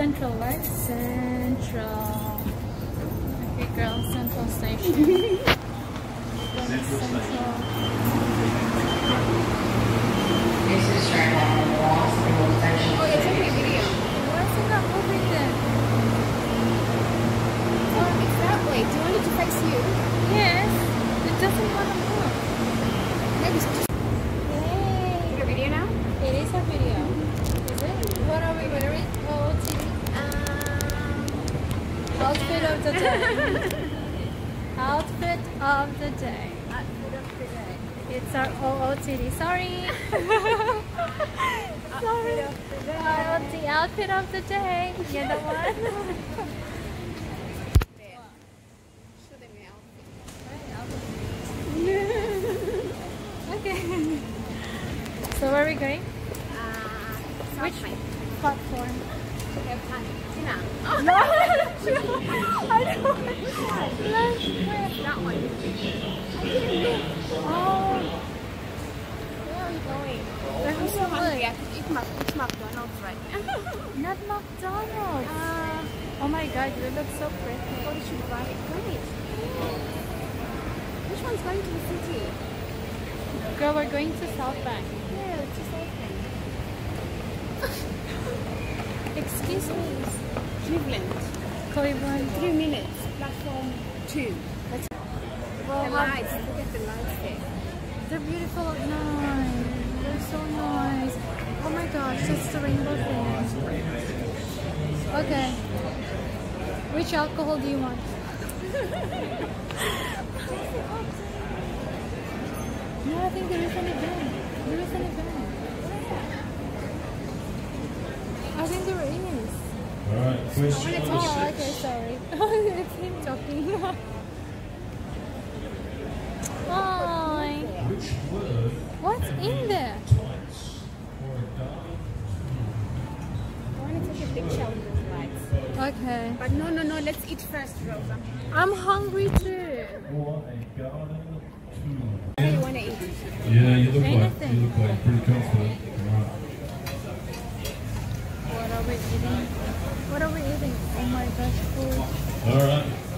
Central, right? Central. Okay, girl, Central Station. Central Station. This is straight on the walls, Outfit of the day. Outfit of the day. outfit of the day. It's our OOTD. Sorry. Sorry. Uh, the outfit of the day. You know what? one. Oh, Where are you going? I'm so hungry. I much. could eat, Mac eat McDonald's right now. Not McDonald's. uh, Oh my God, you look so pretty. what we buy? Great. Which one's going to the city? Girl, we're going to South Bank. Yeah, it's just open. Excuse me. Cleveland. Cleveland. Three minutes. Platform two. Let's The lights. Look at the lights there. They're beautiful at night. They're so nice. Oh my gosh, that's the rainbow thing. Okay. Which alcohol do you want? no, I think there is an event. There is an event. I think there is. Alright, question number Oh, okay, six. sorry. it's him talking. What's in there? tights or a dark I want to take a picture with those lights. Okay. But no, no, no. Let's eat first, Rosa. I'm hungry too. or a garden tool? What do you want to eat? Yeah, you look like you look like pretty confident. Alright. What are we eating? What are we eating? Oh my gosh, food. Alright.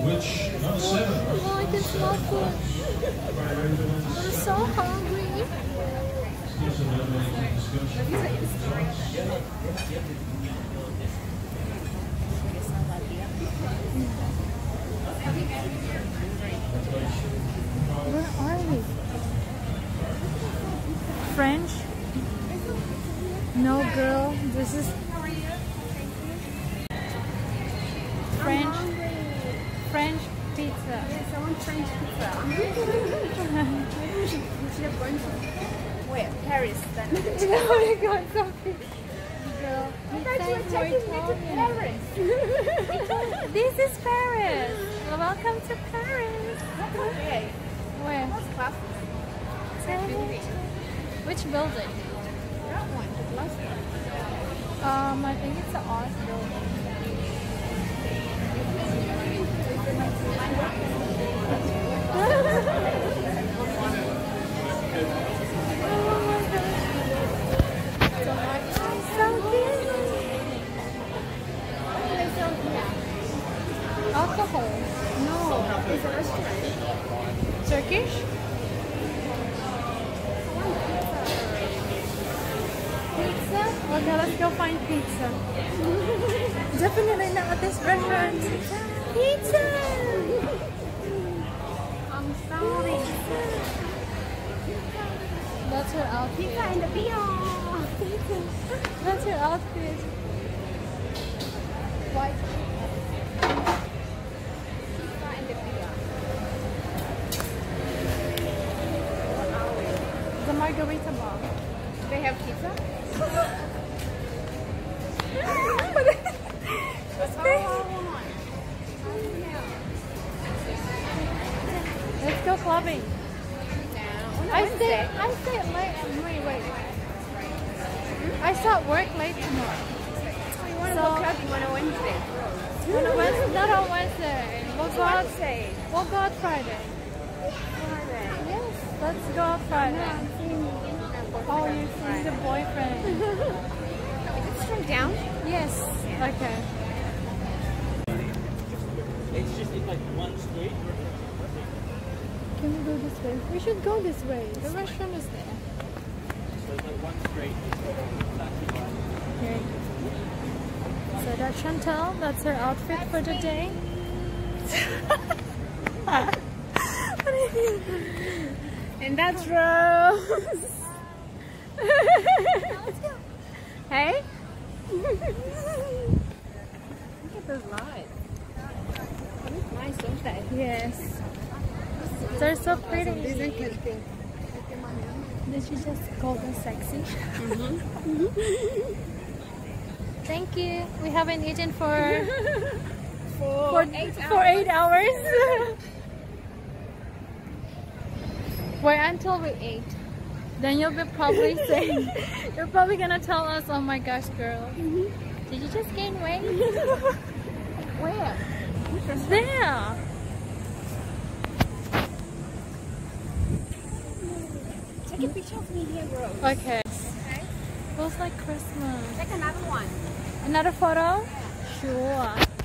Which number seven? Oh, I can smell food. I'm so hungry. Yes, and no any discussion. Where are we? French? No, girl. This is French. French pizza. Yes, I want French pizza. Maybe we should, we should have gone to where? Paris then. oh my god, Sophie. Girl, I thought you were taking me to Paris. This is Paris. Well, welcome to Paris. okay. Where? Classes? Which building? That one. The last one. Um, I think it's the art building. Alcohol. No, it's a restaurant. Turkish? Pizza? Okay, let's go find pizza. Definitely not at this restaurant. Pizza! Her outfit. Pizza and the beer. That's her outfit. White. Pizza and the beer. What are we? The margarita bar. They have pizza? That's all oh, I want. Let's go clubbing. On a I Wednesday. stay, I stay late. Wait, wait. I start work late tomorrow. You want to So- go clubbing on a Wednesday? On a Wednesday, not on Wednesday. We'll go out, Wednesday. we'll go out Friday. Friday. Yes, let's go out Friday. I'm Oh, you're seeing the boyfriend. Is it straight down? Yes. Okay. It's just it's like one street. We go this way? We should go this way. The restaurant is there. So it's like one street. Okay. So that's Chantal. That's her outfit for the day. And that's Rose. hey? Look at those lights. They nice, don't they? Yes. They're so pretty. Did you just call them sexy? Thank you. We haven't eaten for for eight for eight hours. Wait until we ate. Then you'll be probably saying, you're probably gonna tell us, oh my gosh, girl, did you just gain weight? Where? There. Take a picture of me here, Rose. Okay. Okay. Feels like Christmas. Take another one. Another photo? Sure.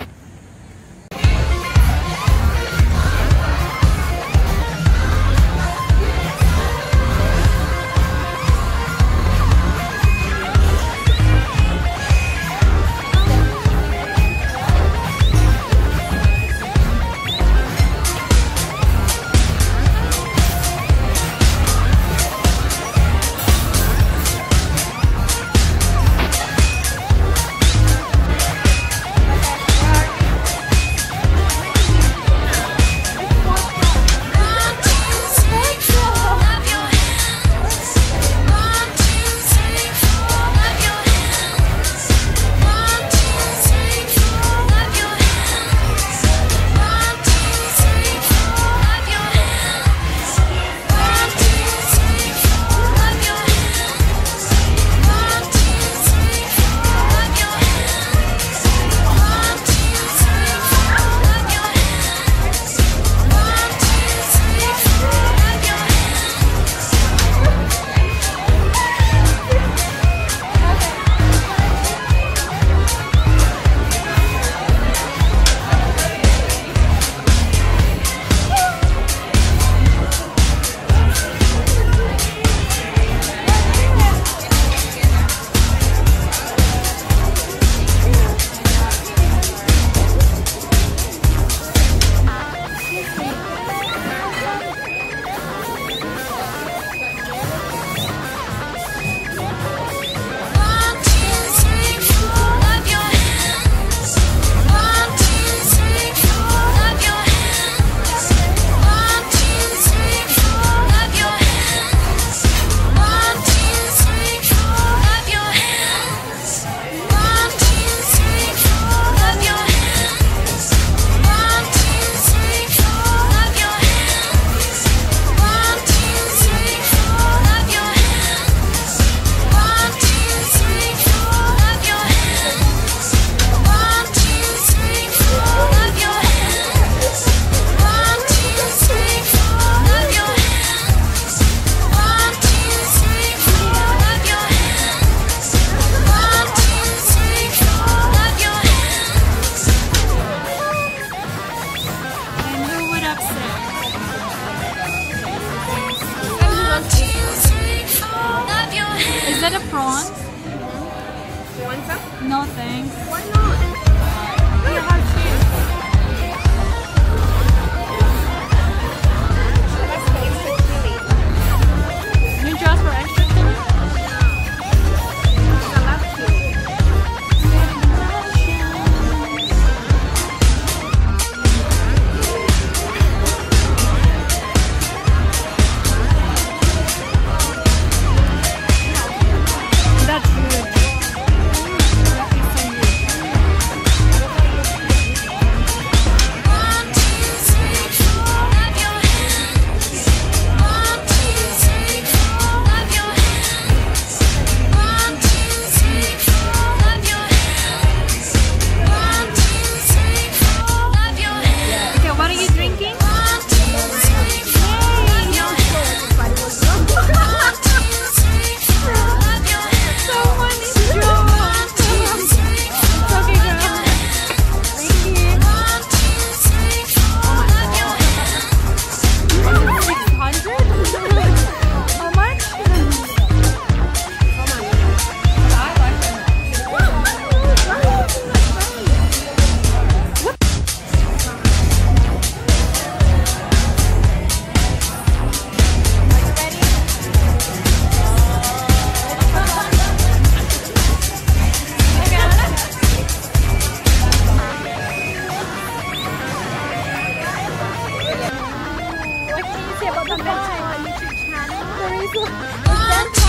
One, two,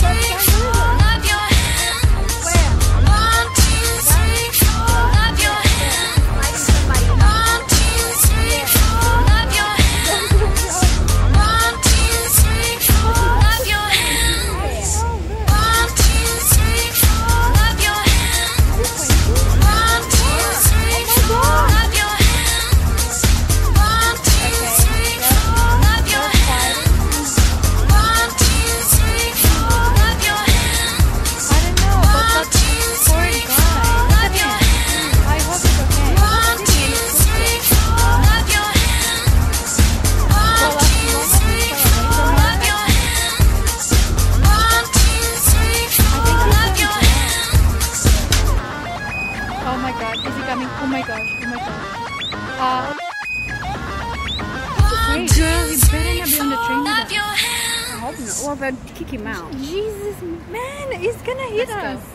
three, kick him out. Jesus, man, he's gonna hit Let's us.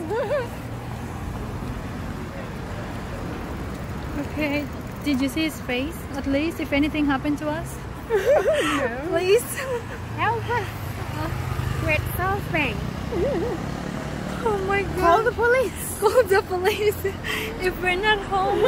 okay, did you see his face? At least, if anything happened to us, please. Help us. We're bang. Oh my god. Call the police. Call the police if we're not home.